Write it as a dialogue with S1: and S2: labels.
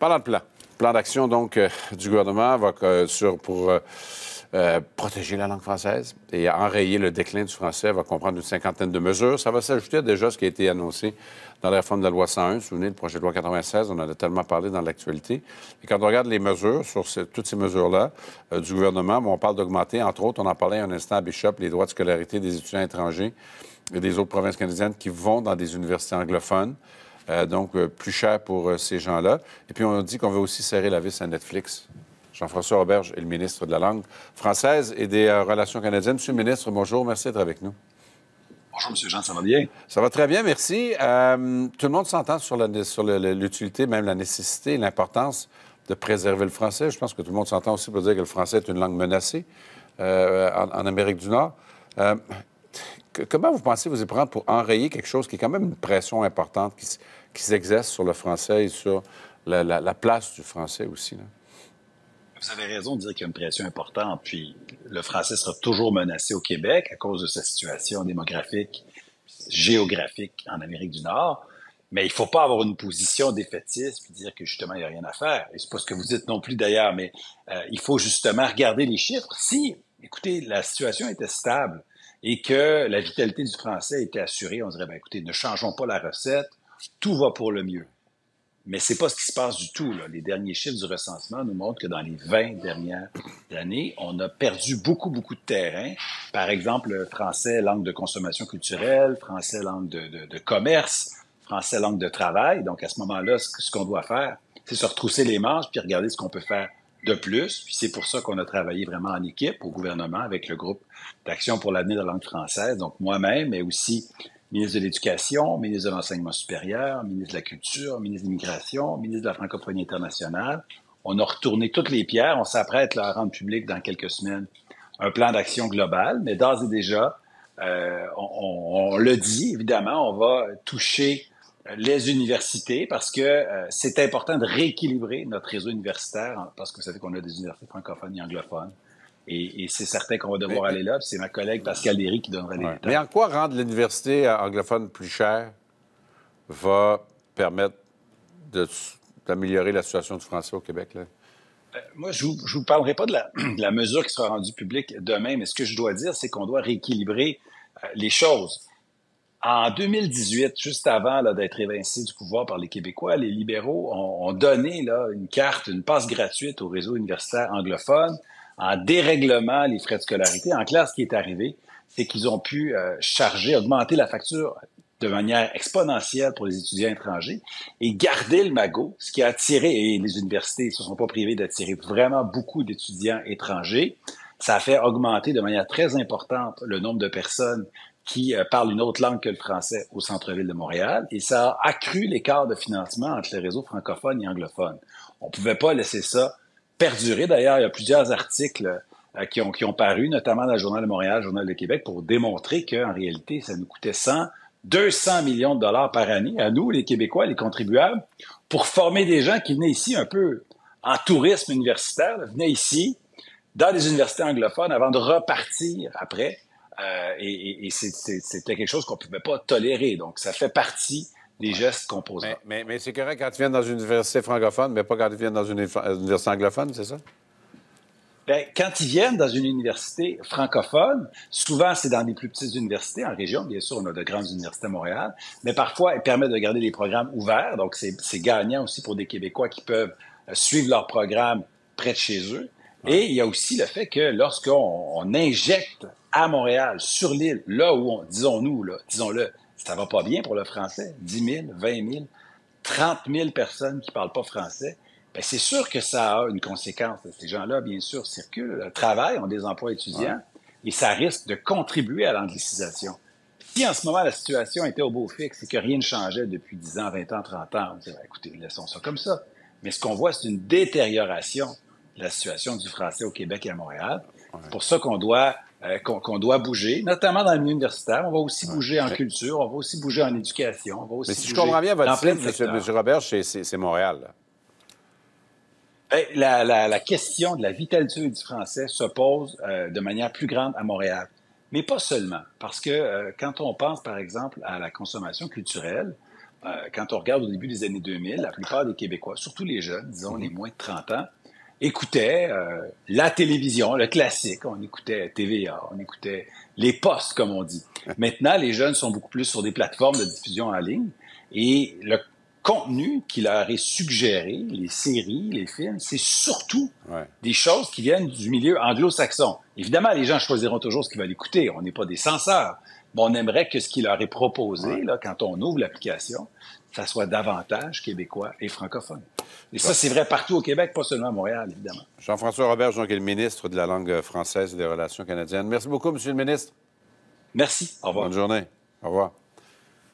S1: Parlant de plan. Plan d'action, donc, euh, du gouvernement va, euh, sur, pour euh, protéger la langue française et enrayer le déclin du français va comprendre une cinquantaine de mesures. Ça va s'ajouter à déjà ce qui a été annoncé dans la réforme de la loi 101. Vous vous souvenez, le projet de loi 96, on en a tellement parlé dans l'actualité. Et quand on regarde les mesures, sur toutes ces mesures-là du gouvernement, on parle d'augmenter, entre autres, on en parlait un instant à Bishop, les droits de scolarité des étudiants étrangers et des autres provinces canadiennes qui vont dans des universités anglophones. Euh, donc euh, plus cher pour euh, ces gens-là. Et puis on dit qu'on veut aussi serrer la vis à Netflix. Jean-François Roberge est le ministre de la langue française et des Relations canadiennes. Monsieur le ministre, bonjour, merci d'être avec nous.
S2: Bonjour, Monsieur Jean, ça va bien?
S1: Ça va très bien, merci. tout le monde s'entend sur l'utilité, même la nécessité l'importance de préserver le français. Je pense que tout le monde s'entend aussi pour dire que le français est une langue menacée en, en, Amérique du Nord. Comment vous pensez vous y prendre pour enrayer quelque chose qui est quand même une pression importante qui, s'exerce sur le français et sur la, place du français aussi.
S2: Vous avez raison de dire qu'il y a une pression importante, puis le français sera toujours menacé au Québec à cause de sa situation démographique, géographique en Amérique du Nord. Mais il ne faut pas avoir une position défaitiste puis dire que justement il n'y a rien à faire. Et c'est pas ce que vous dites non plus d'ailleurs, mais euh, il faut justement regarder les chiffres. Si, écoutez, la situation était stable et que la vitalité du français était assurée, on dirait ben écoutez, ne changeons pas la recette, tout va pour le mieux. Mais c'est pas ce qui se passe du tout. Les derniers chiffres du recensement nous montrent que dans les 20 dernières années, on a perdu beaucoup, beaucoup de terrain. Par exemple, français, langue de consommation culturelle, français, langue de, commerce, français, langue de travail. Donc, à ce moment-là, ce, qu'on doit faire, c'est se retrousser les manches puis regarder ce qu'on peut faire de plus. Puis c'est pour ça qu'on a travaillé vraiment en équipe au gouvernement avec le groupe d'action pour l'avenir de la langue française. Donc, moi-même, mais aussi ministre de l'Éducation, ministre de l'Enseignement supérieur, ministre de la Culture, ministre de l'Immigration, ministre de la Francophonie internationale. On a retourné toutes les pierres. On s'apprête à rendre public dans quelques semaines un plan d'action global, mais d'ores et déjà, euh, on, le dit, évidemment, on va toucher les universités parce que euh, c'est important de rééquilibrer notre réseau universitaire parce que vous savez qu'on a des universités francophones et anglophones. Et, c'est certain qu'on va devoir aller là. C'est ma collègue Pascal Léry qui donnerait les détails.
S1: Mais en quoi rendre l'université anglophone plus chère va permettre d'améliorer la situation du français au Québec? Là?
S2: Euh, moi, je ne vous, parlerai pas de la, mesure qui sera rendue publique demain, mais ce que je dois dire, c'est qu'on doit rééquilibrer euh, les choses. En 2018, juste avant d'être évincé du pouvoir par les Québécois, les libéraux ont, ont donné là, une carte, une passe gratuite au réseau universitaire anglophone en dérèglement les frais de scolarité. En clair, ce qui est arrivé, c'est qu'ils ont pu euh, charger, augmenter la facture de manière exponentielle pour les étudiants étrangers et garder le magot, ce qui a attiré, et les universités ne se sont pas privées d'attirer vraiment beaucoup d'étudiants étrangers. Ça a fait augmenter de manière très importante le nombre de personnes qui euh, parlent une autre langue que le français au centre-ville de Montréal et ça a accru l'écart de financement entre les réseaux francophones et anglophones. On ne pouvait pas laisser ça perdurer. D'ailleurs, il y a plusieurs articles euh, qui, ont, qui ont paru, notamment dans le Journal de Montréal, le Journal de Québec, pour démontrer qu'en réalité, ça nous coûtait 100, 200 millions de dollars par année à nous, les Québécois, les contribuables, pour former des gens qui venaient ici un peu en tourisme universitaire, venaient ici dans les universités anglophones avant de repartir après. Euh, et, et c'était quelque chose qu'on ne pouvait pas tolérer. Donc, ça fait partie des gestes composants.
S1: Mais, mais, c'est correct quand tu viens dans une université francophone, mais pas quand tu viens dans une université anglophone, c'est ça?
S2: Bien, quand ils viennent dans une université francophone, souvent c'est dans des plus petites universités en région. Bien sûr, on a de grandes universités à Montréal, mais parfois elles permettent de garder les programmes ouverts. Donc, c'est gagnant aussi pour des Québécois qui peuvent euh, suivre leur programme près de chez eux. Et il y a aussi le fait que lorsqu'on injecte à Montréal, sur l'île, là où on, disons-nous, là, disons-le, ça va pas bien pour le français. 10 000, 20 000, 30 000 personnes qui parlent pas français. Bien, c'est sûr que ça a une conséquence. Ces gens-là, bien sûr, circulent, travaillent, ont des emplois étudiants, et ça risque de contribuer à l'anglicisation. Si en ce moment la situation était au beau fixe et que rien ne changeait depuis 10 ans, 20 ans, 30 ans, on dirait, écoutez, laissons ça comme ça. Mais ce qu'on voit, c'est une détérioration de la situation du français au Québec et à Montréal. C'est pour ça qu'on doit euh, qu'on doit bouger, notamment dans le milieu universitaire. On va aussi bouger en culture, on va aussi bouger en éducation. On va aussi
S1: Mais si je comprends bien votre titre, M. Robert, c'est Montréal.
S2: Ben, la, la, la, question de la vitalité du français se pose euh, de manière plus grande à Montréal. Mais pas seulement, parce que euh, quand on pense, par exemple, à la consommation culturelle, quand on regarde au début des années 2000, la plupart des Québécois, surtout les jeunes, disons les moins de 30 ans, écoutaient euh, la télévision, le classique. On écoutait TVA, on écoutait les postes, comme on dit. Maintenant, les jeunes sont beaucoup plus sur des plateformes de diffusion en ligne et le contenu qui leur est suggéré, les séries, les films, c'est surtout des choses qui viennent du milieu anglo-saxon. Évidemment, les gens choisiront toujours ce qu'ils veulent écouter. On n'est pas des censeurs. Mais on aimerait que ce qui leur est proposé, là, quand on ouvre l'application, ça soit davantage québécois et francophone. Et ça, c'est vrai partout au Québec, pas seulement à Montréal, évidemment.
S1: Jean-François Robert, qui est le ministre de la langue française et des relations canadiennes. Merci beaucoup, Monsieur le ministre.
S2: Merci. Au revoir.
S1: Bonne journée. Au revoir.